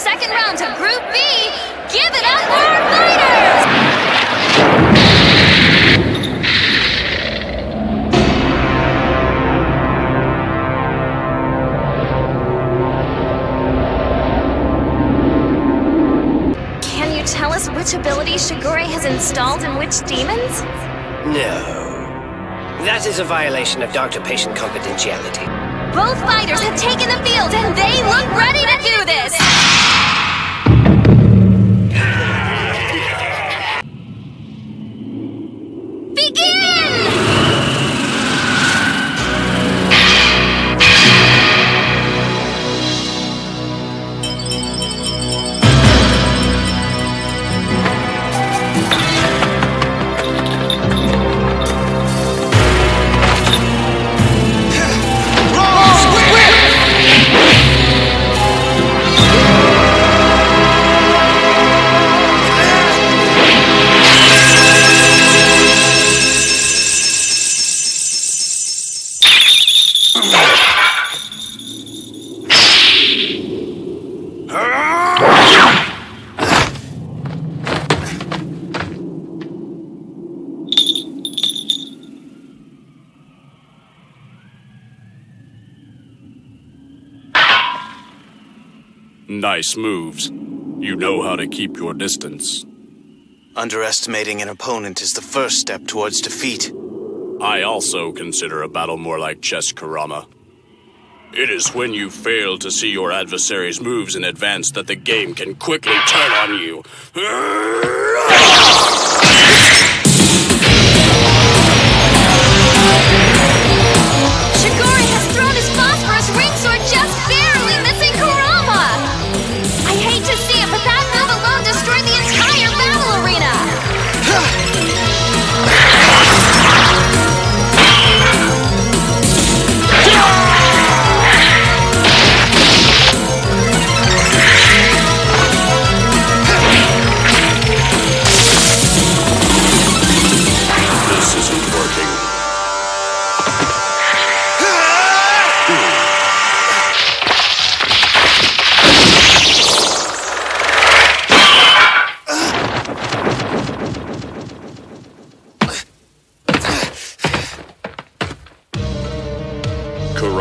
second round to Group B. Give it up for our fighters! Can you tell us which ability Shigure has installed in which demons? No. That is a violation of doctor-patient confidentiality. Both fighters have taken the field and they look ready to do this! Nice moves. You know how to keep your distance. Underestimating an opponent is the first step towards defeat. I also consider a battle more like chess, Kurama. It is when you fail to see your adversary's moves in advance that the game can quickly turn on you.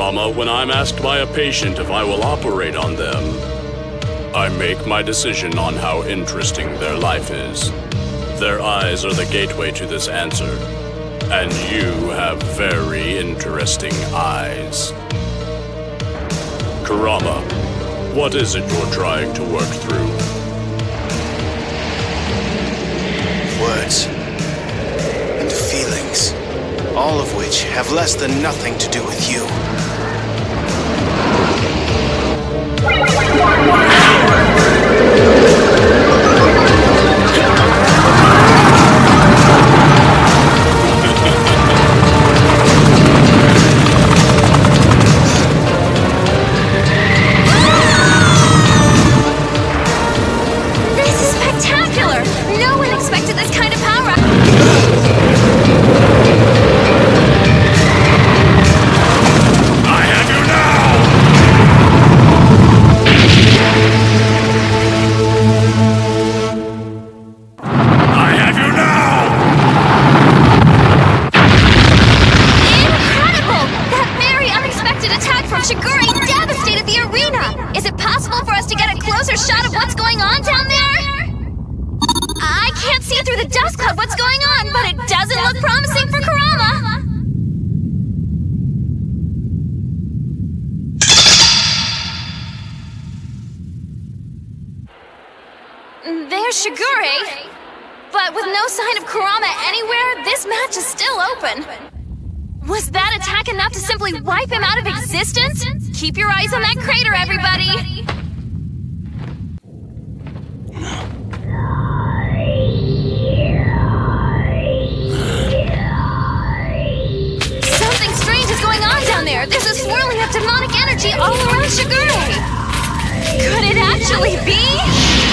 Kurama, when I'm asked by a patient if I will operate on them, I make my decision on how interesting their life is. Their eyes are the gateway to this answer. And you have very interesting eyes. Kurama, what is it you're trying to work through? Words. And feelings. All of which have less than nothing to do with you. This see through the dust cloud what's going on, but it doesn't look promising for Kurama! There's Shigure! But with no sign of Kurama anywhere, this match is still open. Was that attack enough to simply wipe him out of existence? Keep your eyes on that crater, everybody! Energy all around Shigure! Could it actually be?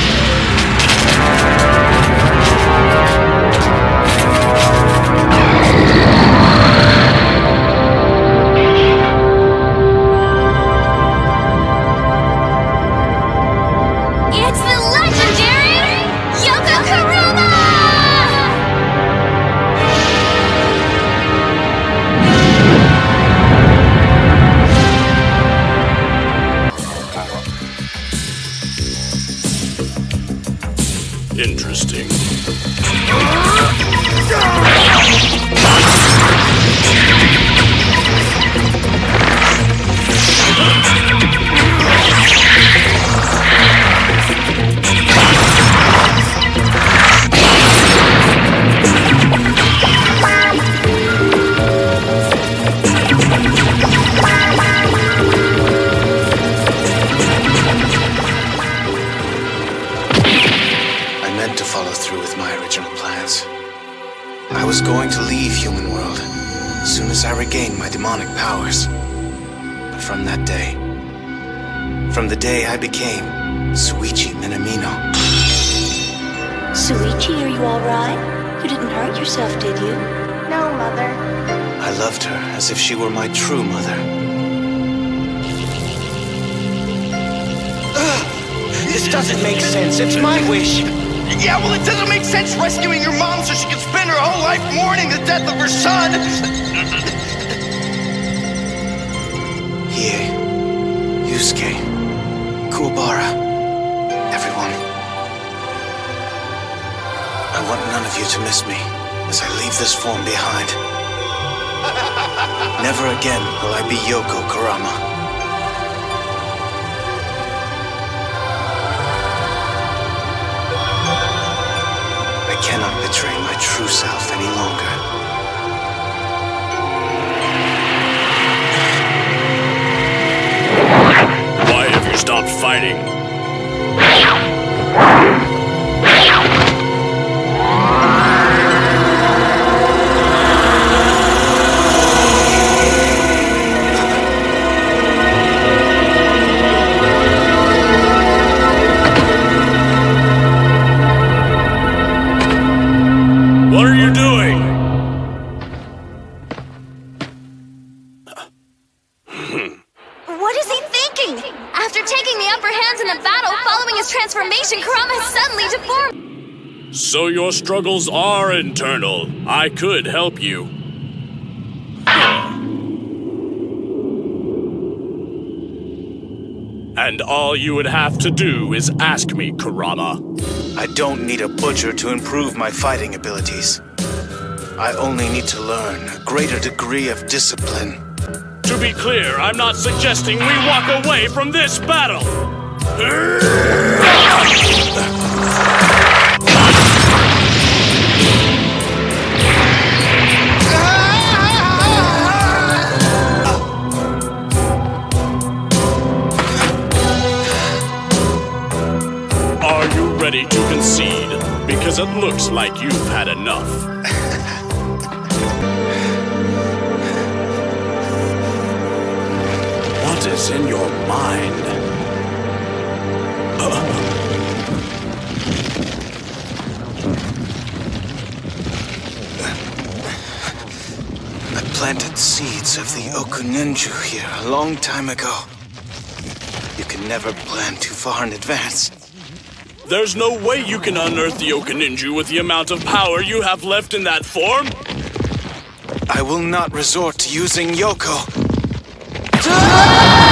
As soon as I regained my demonic powers. But from that day, from the day I became Shuichi Minamino, Shuichi, are you all right? You didn't hurt yourself, did you? No, Mother. I loved her as if she were my true mother. This doesn't make sense. It's my wish. Yeah, well, it doesn't make sense rescuing your mom so she can spend her whole life mourning the death of her son. Hiei, Yusuke, Kuwabara, everyone. I want none of you to miss me as I leave this form behind. Never again will I be Yoko Kurama. I cannot betray my true self any longer. Why have you stopped fighting? So your struggles are internal. I could help you. And all you would have to do is ask me, Kurama. I don't need a butcher to improve my fighting abilities. I only need to learn a greater degree of discipline. To be clear, I'm not suggesting we walk away from this battle. I planted seeds of the Okuninju here a long time ago. You can never plan too far in advance. There's no way you can unearth the Okaninju with the amount of power you have left in that form. I will not resort to using Yoko.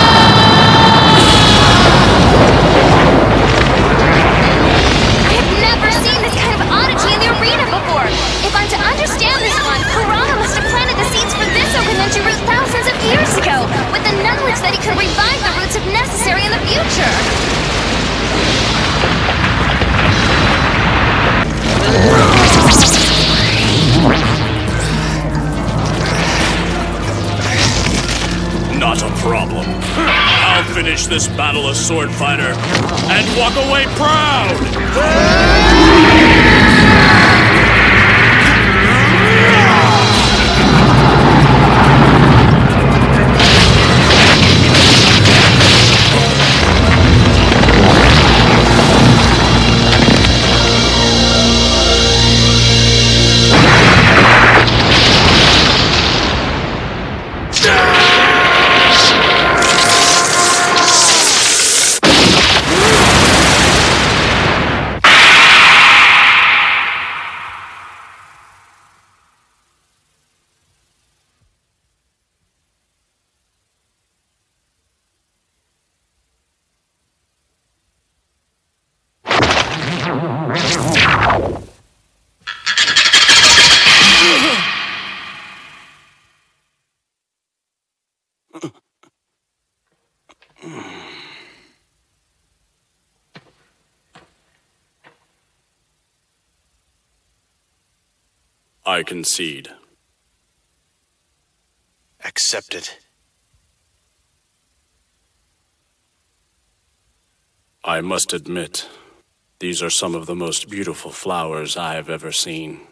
revive the roots if necessary in the future. Not a problem. I'll finish this battle as sword fighter and walk away proud. I concede. Accepted. I must admit, these are some of the most beautiful flowers I have ever seen.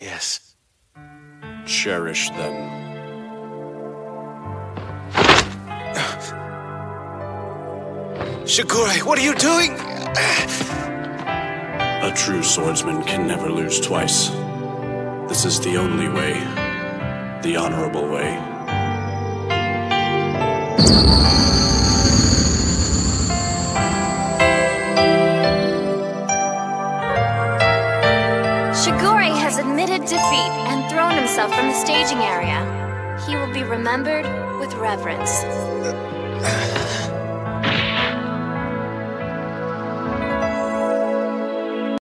Yes. Cherish them. Shigure, what are you doing? A true swordsman can never lose twice. This is the only way. The honorable way. Himself from the staging area. He will be remembered with reverence.